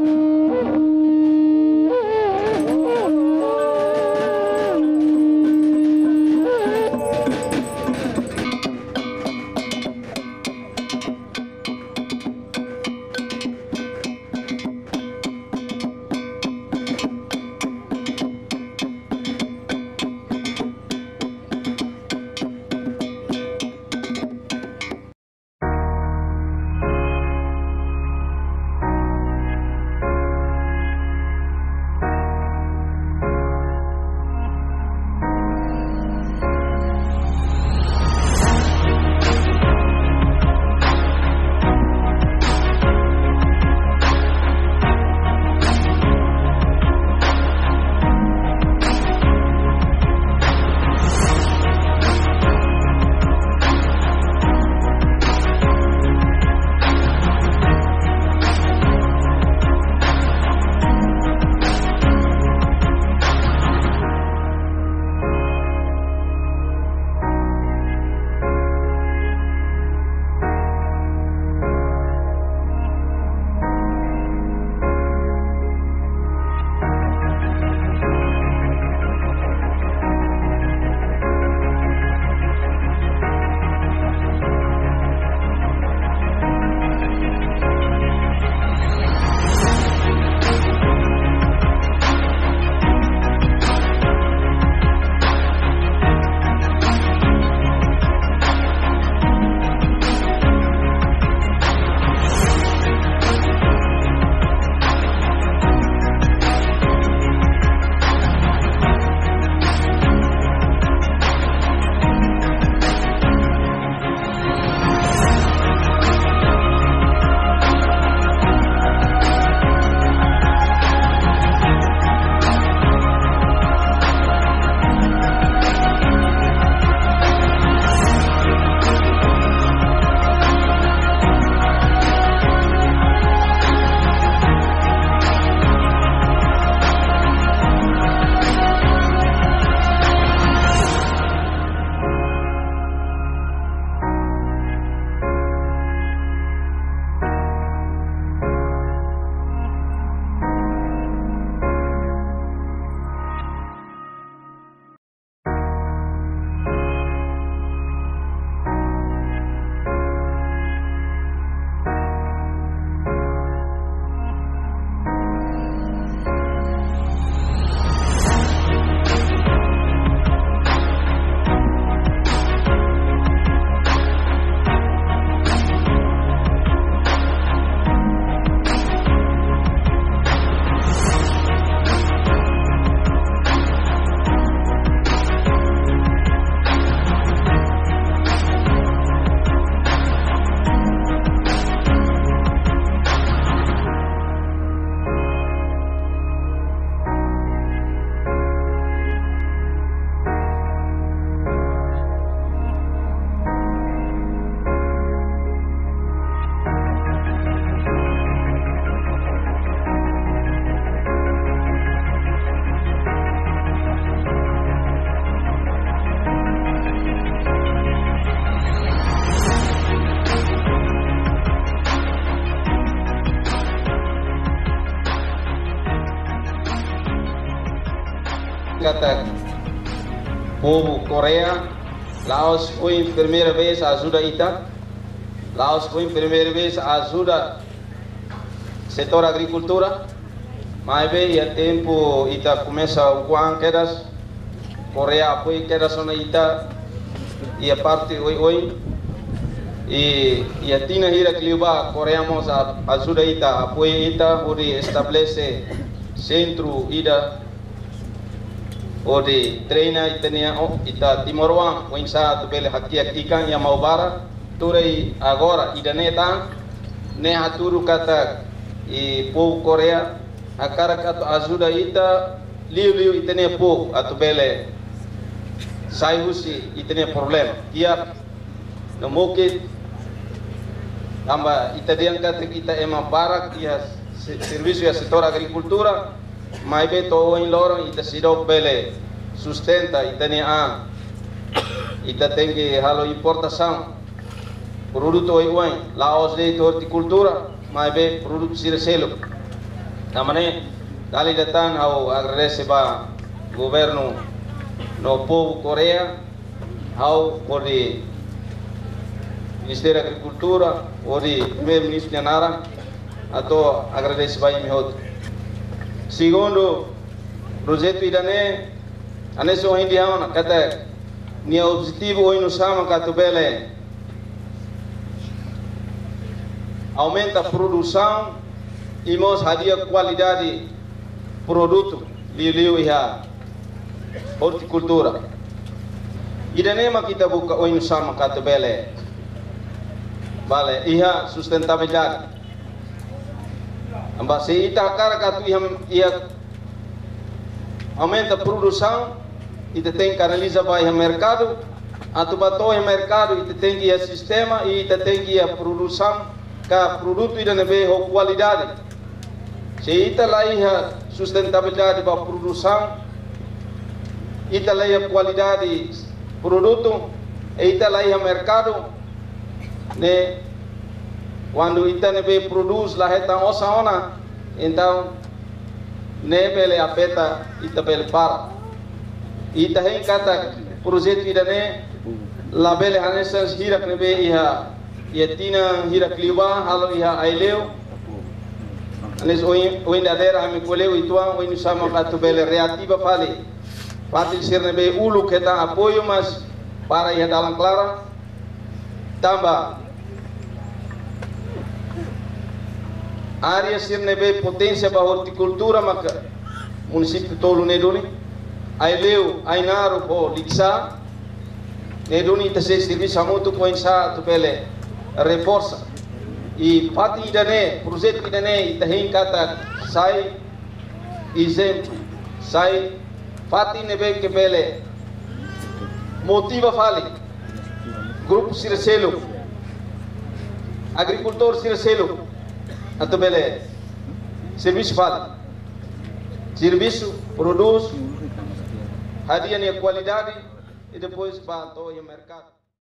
Mm-hmm. Kata povo Coreia, Laos foi a primeira vez ajuda Ita, Laos foi a primeira vez ajuda setor agricultura, mas bem, a tempo Ita começa o Guan quedas, Coreia apoia quedas na Ita, e a parte oi oi, e, e a Tina Hira Kliuba, Coreia Mosa ajuda Ita, apoia Ita, onde estabelece centro Ida Odi ودي ترينا تنيا او ايتا تيموروا وين beli تبل ikan yang mau bara, turei, agora idaneta ne haturu kata i pou korea akara kata azuda ita liu liu itene pou atubele sai husi itene problem kia no mungkin tambah ita diangkat kita emang barak ia servisu ya setor agrikultura. Mai be to in loro ita sido bele sustenta ita ni a. Ita tengi halo importação produto oi oi la os de horticultura mai be produto sire selo. Tamane, dali datan ao agradece ba governo no povo Coreia, ao por de Ministério Agricultura, o de primeiro-ministro Nyanara, ato agradece ba mi hot. Segundo, projeto idane, anesse o hindi hauna, kata, ni objetivo o ino sama katu bele, aumenta a produção e mos hadia qualidade produto liu e a horticultura. Idanema kita buka o ino sama katu bele, vale, iha sustentabilidade. Amba se ita cara katu iha, iha aumenta produção, e tem que para o mercado, a tu bato o mercado e tem que sistema e tem que produção, que produto ainda não vê qualidade. Se ita lá a sustentabilidade para a produção, ita lá a qualidade produto, e ita lá a mercado, né? Quando ita não vê produz lá reta ossa ona, então ne bele afeta ita bele para ita hen kata projeto ida ne la bele hanesans hirak ne be iha ia tina hirak liwa halo iha aileu. Anes oin oin da dera ami koleu ituang oin sama katu bele reativa fale Patil sir ne be ulu kita apoio mas para iha dalam clara tambah área sirnebe potência ba horticultura maka município tolu nedoni. Aileu ainaro ho liksa nedoni tase sirvi samutu point sa tu pele reforça. E pati idane projeto idane e itahin kata sai exemplo sai pati nebe ke pele motiva fali grupo sircelo agricultor sircelo Atau bele. Serviço faz serviço produz hadiah e qualidade e depois vai ao mercado